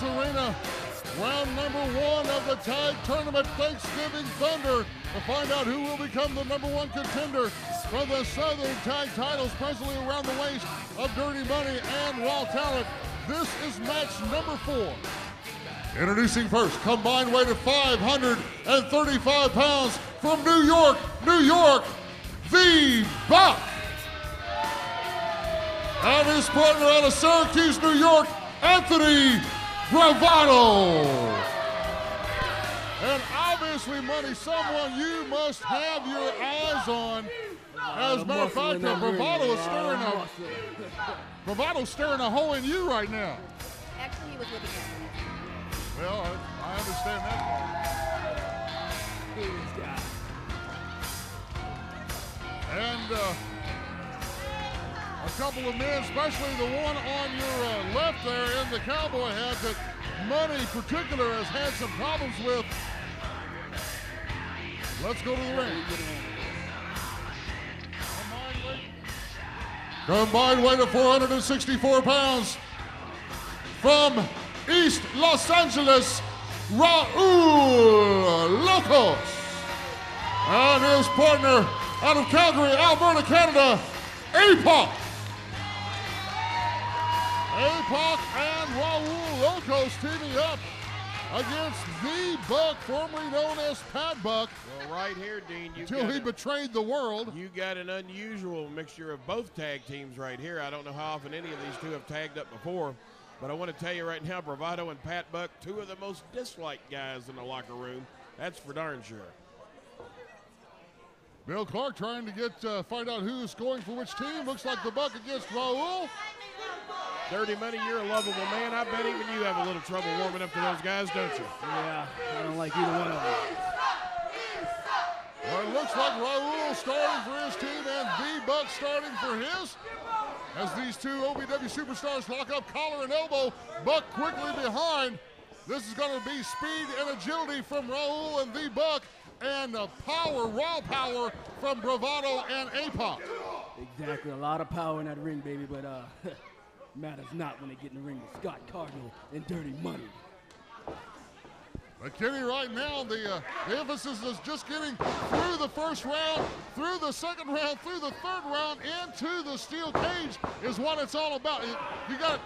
Sports Arena. Round number one of the tag tournament Thanksgiving Thunder to find out who will become the number one contender for the Southern Tag titles presently around the waist of Dirty Money and Raw Talent. This is match number four. Introducing first, combined weight of 535 pounds from New York, New York, the Buck. And his partner out of Syracuse, New York, Anthony Bravado. And obviously, money, someone you must have your eyes on. As a matter of fact, uh, Bravado is staring a Bravado staring a hole in you right now. Actually, he was looking at me. Well, I, I understand that part. And uh, a couple of men, especially the one on your uh, left there in the cowboy hat that Money particular has had some problems with. Let's go to the ring. Combined weight of 464 pounds from East Los Angeles, Raul Locos. And his partner out of Calgary, Alberta, Canada, APOC. APOC and Raul Locos teaming up against the Buck, formerly known as Pat Buck, Well, right here, Dean, you until he betrayed the world. You got an unusual mixture of both tag teams right here. I don't know how often any of these two have tagged up before, but I want to tell you right now, Bravado and Pat Buck, two of the most disliked guys in the locker room. That's for darn sure. Bill Clark trying to get uh, find out who's going for which team. Looks like the Buck against Raul. Dirty Money, you're a lovable man. I bet even you have a little trouble warming up to those guys, don't you? Yeah, I don't like either one of them. Well, it looks like Raul starting for his team and the Buck starting for his. As these two OVW superstars lock up collar and elbow, Buck quickly behind. This is going to be speed and agility from Raul and the Buck, and uh, power, raw power from Bravado and APOC. Exactly, a lot of power in that ring, baby, but uh, matters not when they get in the ring with Scott Cardinal and Dirty Money. But Kenny, right now, the, uh, the emphasis is just getting through the first round, through the second round, through the third round, into the steel cage is what it's all about. You, you got,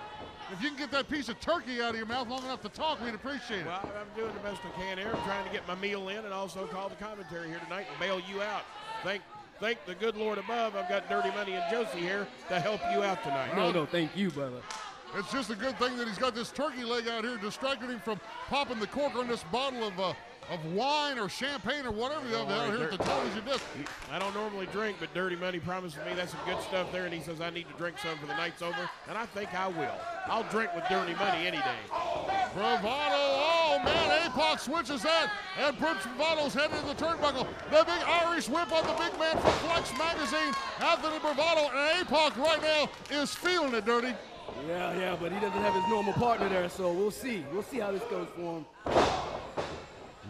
if you can get that piece of turkey out of your mouth long enough to talk, we'd appreciate it. Well, I'm doing the best I can here. I'm trying to get my meal in and also call the commentary here tonight and bail you out. Thank, thank the good Lord above. I've got Dirty Money and Josie here to help you out tonight. No, no, thank you, brother. It's just a good thing that he's got this turkey leg out here distracting him from popping the cork on this bottle of uh, of wine or champagne or whatever you have out here at the television disc. I don't normally drink, but Dirty Money promises me that's some good stuff there, and he says I need to drink some for the night's over, and I think I will. I'll drink with Dirty Money any day. Bravado, switches that and puts Bravado's head into the turnbuckle. The big Irish whip on the big man from Flex Magazine. Anthony Bravado and APOC right now is feeling it, Dirty. Yeah, yeah, but he doesn't have his normal partner there, so we'll see. We'll see how this goes for him.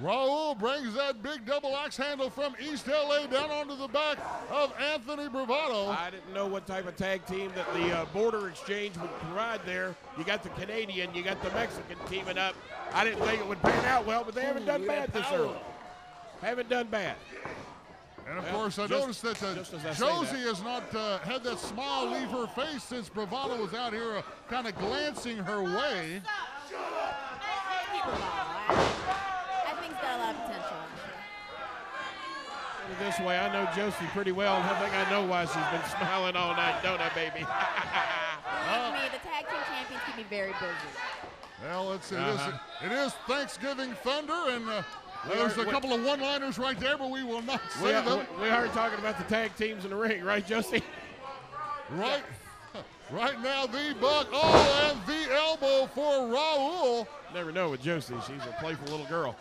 Raul brings that big double axe handle from East LA down onto the back of Anthony Bravado. I didn't know what type of tag team that the uh, Border Exchange would provide there. You got the Canadian, you got the Mexican teaming up. I didn't think it would pan out well, but they haven't done bad this power. early. Haven't done bad. And of Well, course, I just- noticed that uh, just as I say Josie that. has not uh, had that smile leave her face since Bravado was out here uh, kind of glancing her way. I think he's got a lot of potential. Put it This way, I know Josie pretty well, and I think I know why she's been smiling all night, don't I, baby? Believe me, the tag team champions keep me very busy. Well, it's, it, Uh-huh. is, it is Thanksgiving Thunder, and uh, there's a couple of one-liners right there, but we will not we, are, them. we are talking about the tag teams in the ring, right, Josie? Right, right now, the buck. Oh, and the elbow for Raul. Never know with Josie. She's a playful little girl.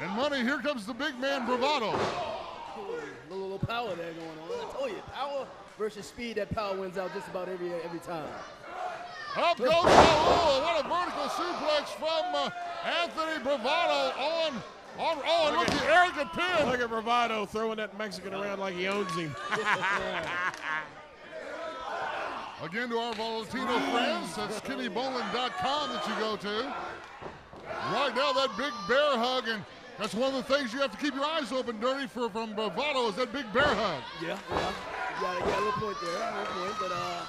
And money. Here comes the big man, Bravado. A little, little power there going on. I told you, power versus speed. That power wins out just about every every time. Up goes Raul. What a vertical suplex from uh, Anthony Bravado on. On, oh, and look, Look the arrogant pin. Look at Bravado throwing that Mexican around like he owns him. Again, to our Valentino friends, that's kennybolin.com that you go to. Right now, that big bear hug, and that's one of the things you have to keep your eyes open, Dirty, for from Bravado is that big bear hug. Yeah, yeah. You got, you got a little point there, a little point, but uh,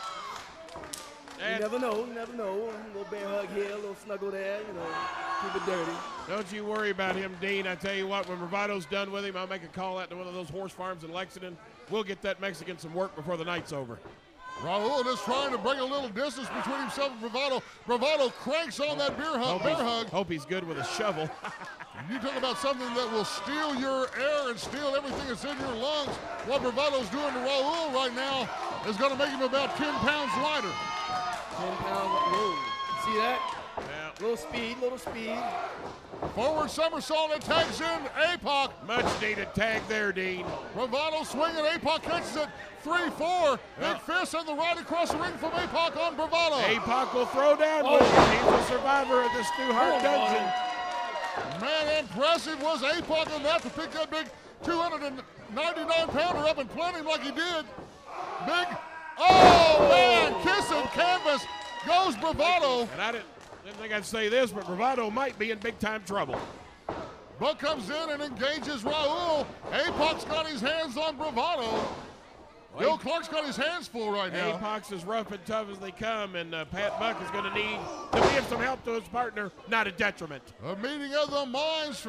you never know, you never know. A little bear hug here, a little snuggle there, you know, keep it dirty. don't you worry about him, Dean. I tell you what, when Bravado's done with him, I'll make a call out to one of those horse farms in Lexington. We'll get that Mexican some work before the night's over. Raul just trying to bring a little distance between himself and Bravado. Bravado cranks on that beer hug, Hope bear he's, hug. hope he's good with a shovel. You talk about something that will steal your air and steal everything that's in your lungs. What Bravado's doing to Raul right now is going to make him about 10 pounds lighter. 10 pounds, whoa. See that? yeah. Little speed, little speed. Forward somersault and tags in APOC. Much needed tag there, Dean. Bravado swinging. APOC catches it 3 4. Yeah. Big fist and the right across the ring from APOC on Bravado. APOC will throw down Oh. with him. He's a survivor of this new Hart Oh, dungeon. Man, impressive was APOC on that to pick that big 299 pounder up and plant him like he did. Big. Oh, man. Kissing canvas goes Bravado. And I didn't, didn't think I'd say this, but Bravado might be in big time trouble. Buck comes in and engages Raul. APOC's got his hands on Bravado. Bill Clark's got his hands full right now. APOC's as rough and tough as they come, and uh, Pat Buck is going to need to give some help to his partner, not a detriment. A meeting of the minds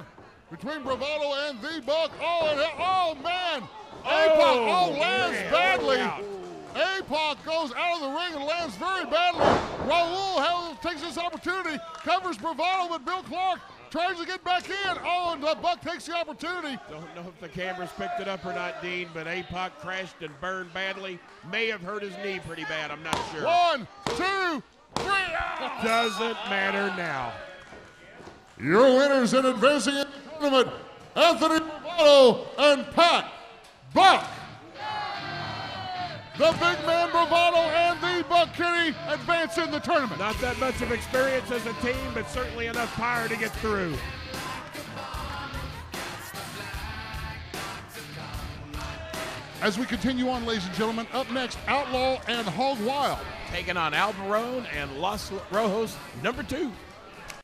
between Bravado and the Buck. Oh, and oh man! APOC oh, lands man. badly. APOC goes out of the ring and lands very badly. Raul takes this opportunity, covers Bravado, but Bill Clark tries to get back in. Oh, and the Buck takes the opportunity. Don't know if the cameras picked it up or not, Dean, but APOC crashed and burned badly. May have hurt his knee pretty bad. I'm not sure. One, two, three. Doesn't matter now. Your winners in advancing in the tournament, Anthony Bravado and Pat Buck. The big man Bravado and the Buck Kitty advance in the tournament. Not that much of experience as a team, but certainly enough power to get through. As we continue on, ladies and gentlemen, up next, Outlaw and Hog Wild. Taking on Alvarone and Los Rojos, number two.